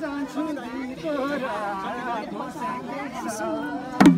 唱出一个人。多愁善